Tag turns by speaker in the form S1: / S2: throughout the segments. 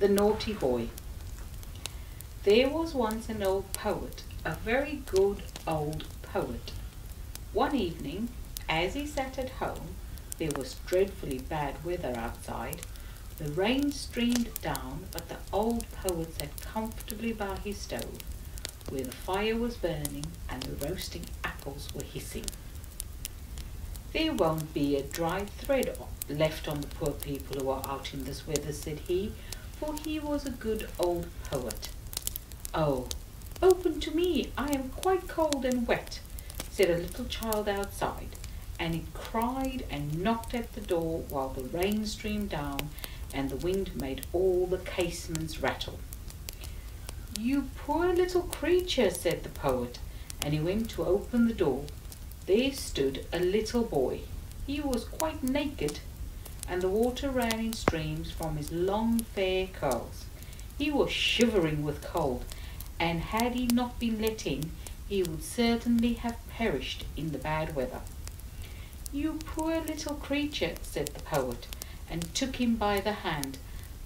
S1: The Naughty Boy. There was once an old poet, a very good old poet. One evening, as he sat at home, there was dreadfully bad weather outside. The rain streamed down, but the old poet sat comfortably by his stove, where the fire was burning and the roasting apples were hissing. There won't be a dry thread left on the poor people who are out in this weather, said he, for he was a good old poet. Oh, open to me, I am quite cold and wet, said a little child outside, and it cried and knocked at the door while the rain streamed down and the wind made all the casements rattle. You poor little creature, said the poet, and he went to open the door. There stood a little boy. He was quite naked, and the water ran in streams from his long fair curls. He was shivering with cold, and had he not been let in, he would certainly have perished in the bad weather. You poor little creature, said the poet, and took him by the hand.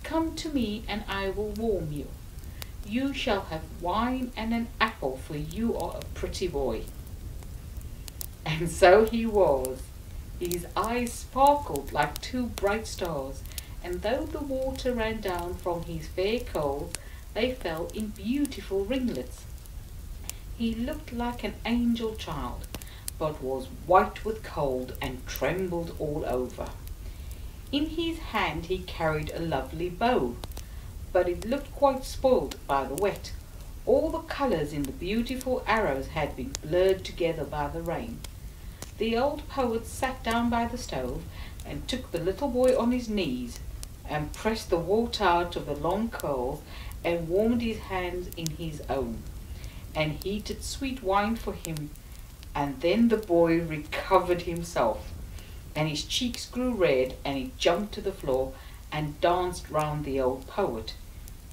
S1: Come to me, and I will warm you. You shall have wine and an apple, for you are a pretty boy. And so he was. His eyes sparkled like two bright stars, and though the water ran down from his fair curls, they fell in beautiful ringlets. He looked like an angel child, but was white with cold and trembled all over. In his hand he carried a lovely bow, but it looked quite spoiled by the wet. All the colours in the beautiful arrows had been blurred together by the rain. The old poet sat down by the stove and took the little boy on his knees and pressed the water out of the long curls and warmed his hands in his own, and heated sweet wine for him. And then the boy recovered himself, and his cheeks grew red, and he jumped to the floor and danced round the old poet.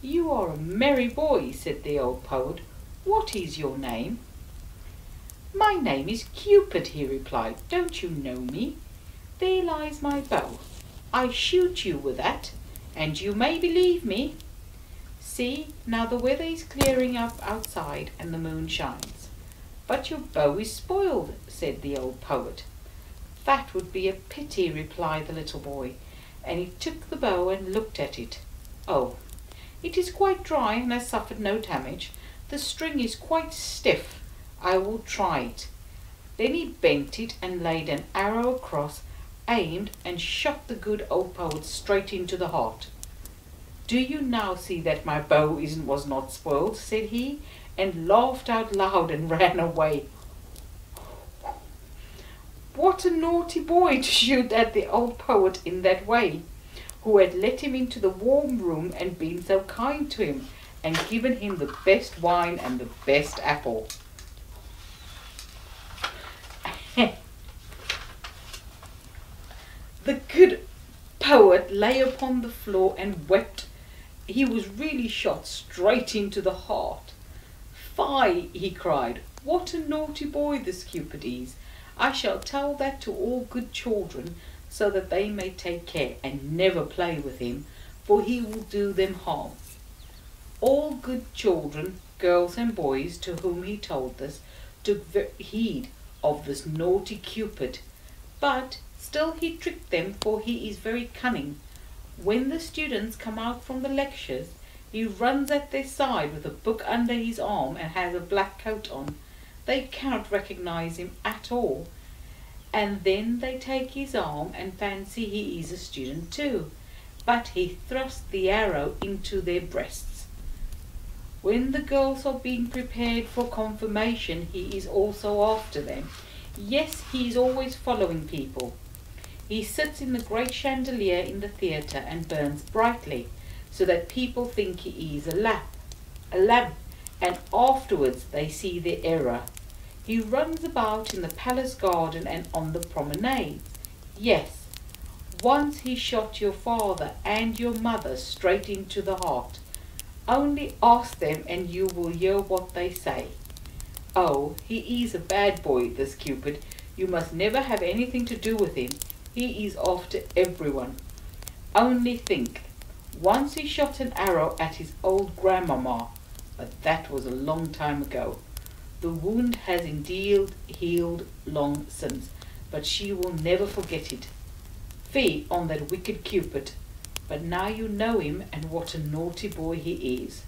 S1: You are a merry boy, said the old poet. What is your name? My name is Cupid, he replied. Don't you know me? There lies my bow. I shoot you with that, and you may believe me. See, now the weather is clearing up outside and the moon shines. But your bow is spoiled, said the old poet. That would be a pity, replied the little boy, and he took the bow and looked at it. Oh, it is quite dry and has suffered no damage. The string is quite stiff. I will try it. Then he bent it and laid an arrow across, aimed, and shot the good old poet straight into the heart. Do you now see that my bow isn't, was not spoiled? said he, and laughed out loud and ran away. What a naughty boy to shoot at the old poet in that way, who had let him into the warm room and been so kind to him, and given him the best wine and the best apple. The good poet lay upon the floor and wept he was really shot straight into the heart. Fie, he cried, what a naughty boy this Cupid is. I shall tell that to all good children, so that they may take care and never play with him, for he will do them harm. All good children, girls and boys, to whom he told this, took heed of this naughty Cupid. But still he tricked them, for he is very cunning when the students come out from the lectures, he runs at their side with a book under his arm and has a black coat on. They cannot recognize him at all. And then they take his arm and fancy he is a student too. But he thrusts the arrow into their breasts. When the girls are being prepared for confirmation, he is also after them. Yes, he is always following people. He sits in the great chandelier in the theatre and burns brightly, so that people think he is a lamp, a lamp, and afterwards they see their error. He runs about in the palace garden and on the promenade. Yes, once he shot your father and your mother straight into the heart. Only ask them and you will hear what they say. Oh, he is a bad boy, this Cupid. You must never have anything to do with him. He is after everyone. Only think, Once he shot an arrow at his old grandmamma, but that was a long time ago. The wound has indeed healed long since, but she will never forget it. Fie on that wicked Cupid! But now you know him and what a naughty boy he is.